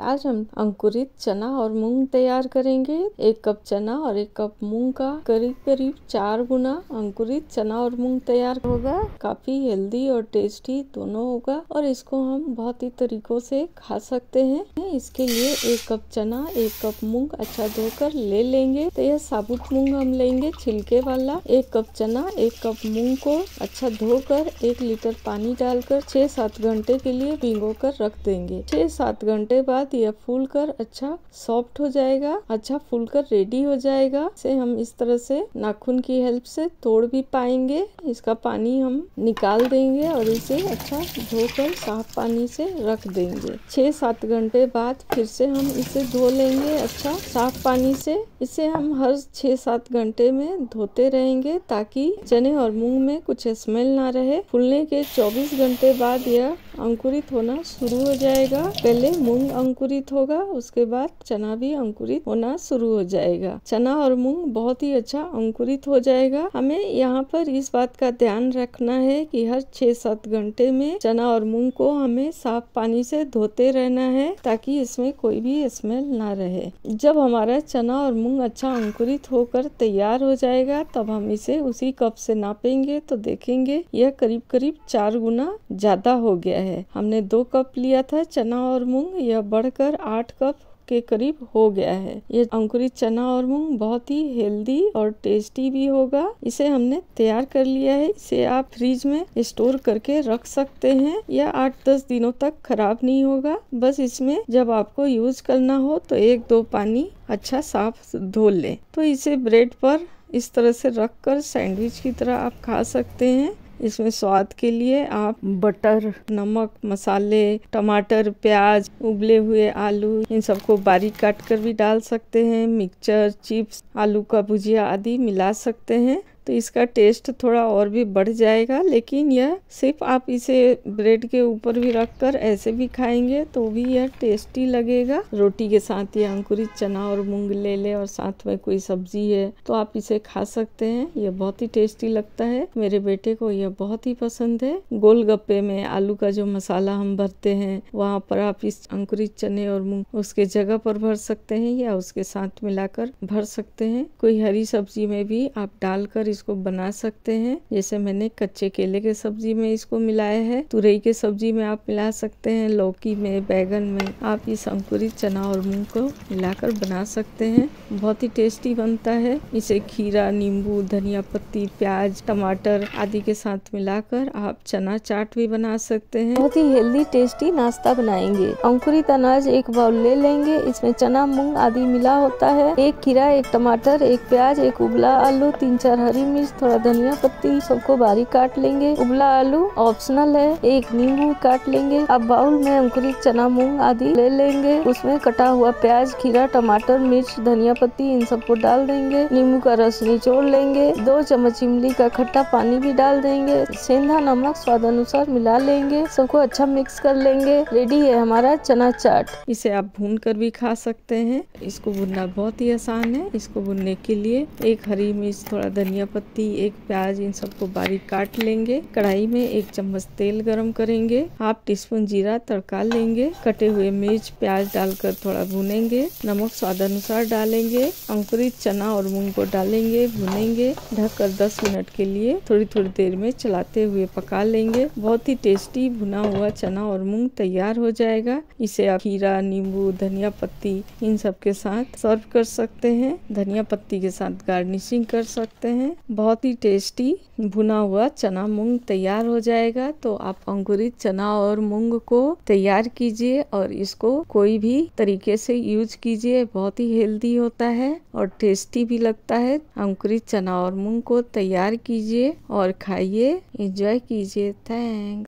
आज हम अंकुरित चना और मूंग तैयार करेंगे। एक कप चना और एक कप मूंग का करीब करीब चार गुना अंकुरित चना और मूंग तैयार होगा। काफ़ी हेल्दी और टेस्टी दोनों होगा और इसको हम बहुत ही तरीकों से खा सकते हैं। इसके लिए एक कप चना, एक कप मूंग अच्छा धोकर ले लेंगे। तो यह साबुत मूंग हम लेंगे, छिलके वाला। एक कप चना, एक कप मूंग को अच्छा धोकर एक लीटर पानी डालकर छह सात घंटे के लिए भिगो कर रख देंगे। छह सात घंटे बाद यह फूल कर अच्छा सॉफ्ट हो जाएगा अच्छा फूल कर रेडी हो जाएगा। इसे हम इस तरह से नाखून की हेल्प से तोड़ भी पाएँगे। इसका पानी हम निकाल देंगे और इसे अच्छा धोकर साफ़ पानी से रख देंगे। छह सात घंटे बाद फिर से हम इसे धो लेंगे अच्छा साफ़ पानी से। इसे हम हर छह सात घंटे में धोते रहेंगे ताकि चने और मूंग में कुछ स्मेल ना रहे। फूलने के 24 घंटे बाद यह अंकुरित होना शुरू हो जाएगा। पहले मूंग अंकुरित होगा, उसके बाद चना भी अंकुरित होना शुरू हो जाएगा। चना और मूंग बहुत ही अच्छा अंकुरित हो जाएगा। हमें यहाँ पर इस बात का ध्यान रखना है कि हर छह सात घंटे में चना और मूंग को हमें साफ़ पानी से धोते रहना है, ताकि इसमें कोई भी स्मेल ना रहे। जब हमारा चना और मूंग अच्छा अंकुरित होकर तैयार हो जाएगा, तब हम इसे उसी कप से नापेंगे तो देखेंगे यह करीब करीब चार गुना ज़्यादा हो गया है। हमने दो कप लिया था चना और मूंग, यह बढ़कर आठ कप के करीब हो गया है। ये अंकुरित चना और मूंग बहुत ही हेल्दी और टेस्टी भी होगा। इसे हमने तैयार कर लिया है। इसे आप फ्रिज में स्टोर करके रख सकते हैं। यह आठ दस दिनों तक खराब नहीं होगा। बस इसमें जब आपको यूज़ करना हो तो एक दो पानी अच्छा साफ़ धो ले। तो इसे ब्रेड पर इस तरह से रख कर सैंडविच की तरह आप खा सकते हैं। इसमें स्वाद के लिए आप बटर, नमक, मसाले, टमाटर, प्याज, उबले हुए आलू, इन सबको बारीक काट कर भी डाल सकते हैं। मिक्सचर, चिप्स, आलू का भुजिया आदि मिला सकते हैं। तो इसका टेस्ट थोड़ा और भी बढ़ जाएगा, लेकिन यह सिर्फ़ आप इसे ब्रेड के ऊपर भी रखकर ऐसे भी खाएँगे तो भी यह टेस्टी लगेगा। रोटी के साथ ये अंकुरित चना और मूंग ले ले और साथ में कोई सब्ज़ी है तो आप इसे खा सकते हैं। यह बहुत ही टेस्टी लगता है। मेरे बेटे को यह बहुत ही पसंद है। गोलगप्पे में आलू का जो मसाला हम भरते हैं, वहाँ पर आप इस अंकुरित चने और मूंग उसके जगह पर भर सकते हैं या उसके साथ मिलाकर भर सकते हैं। कोई हरी सब्ज़ी में भी आप डालकर इसको बना सकते हैं। जैसे मैंने कच्चे केले के सब्ज़ी में इसको मिलाया है। तुरई के सब्ज़ी में आप मिला सकते हैं। लौकी में, बैगन में आप इस अंकुरित चना और मूंग को मिलाकर बना सकते हैं। बहुत ही टेस्टी बनता है। इसे खीरा, नींबू, धनिया पत्ती, प्याज, टमाटर आदि के साथ मिलाकर आप चना चाट भी बना सकते हैं। बहुत ही हेल्दी टेस्टी नाश्ता बनाएँगे। अंकुरित अनाज एक बाउल ले लेंगे। इसमें चना, मूंग आदि मिला होता है। एक खीरा, एक टमाटर, एक प्याज, एक उबला आलू, तीन चार हरी मिर्च, थोड़ा धनिया पत्ती, सबको बारीक काट लेंगे। उबला आलू ऑप्शनल है। एक नींबू काट लेंगे। अब बाउल में अंकुरित चना, मूंग आदि ले लेंगे। उसमें कटा हुआ प्याज, खीरा, टमाटर, मिर्च, धनिया पत्ती, इन सबको डाल देंगे। नींबू का रस निचोड़ लेंगे। दो चम्मच इमली का खट्टा पानी भी डाल देंगे। सेंधा नमक स्वाद अनुसार मिला लेंगे। सबको अच्छा मिक्स कर लेंगे। रेडी है हमारा चना चाट। इसे आप भून कर भी खा सकते हैं। इसको भुनना बहुत ही आसान है। इसको भुनने के लिए एक हरी मिर्च, थोड़ा धनिया पत्ती एक प्याज, इन सबको बारीक काट लेंगे। कढ़ाई में एक चम्मच तेल गरम करेंगे। हाफ़ टी स्पून जीरा तड़का लेंगे। कटे हुए मिर्च, प्याज डालकर थोड़ा भुनेंगे। नमक स्वाद अनुसार डालेंगे। अंकुरित चना और मूंग को डालेंगे, भुनेंगे। ढककर 10 मिनट के लिए थोड़ी थोड़ी देर में चलाते हुए पका लेंगे। बहुत ही टेस्टी भुना हुआ चना और मूंग तैयार हो जाएगा। इसे आप खीरा, नींबू, धनिया पत्ती, इन सब के साथ सर्व कर सकते हैं। धनिया पत्ती के साथ गार्निशिंग कर सकते हैं। बहुत ही टेस्टी भुना हुआ चना मूंग तैयार हो जाएगा। तो आप अंकुरित चना और मूंग को तैयार कीजिए और इसको कोई भी तरीके से यूज़ कीजिए। बहुत ही हेल्दी होता है और टेस्टी भी लगता है। अंकुरित चना और मूंग को तैयार कीजिए और खाइए। एंजॉय कीजिए। थैंक्स